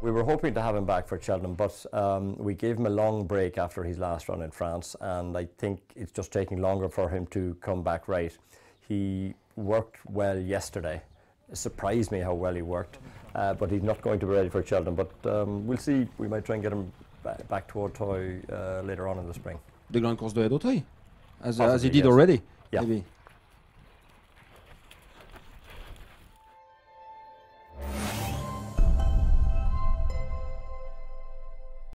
We were hoping to have him back for Cheltenham, but um, we gave him a long break after his last run in France, and I think it's just taking longer for him to come back right. He worked well yesterday. It surprised me how well he worked, uh, but he's not going to be ready for Cheltenham. But um, we'll see. We might try and get him back to Auteuil uh, later on in the spring. The Grand Course de Auteuil, as, as he did yes. already. Yeah. Maybe.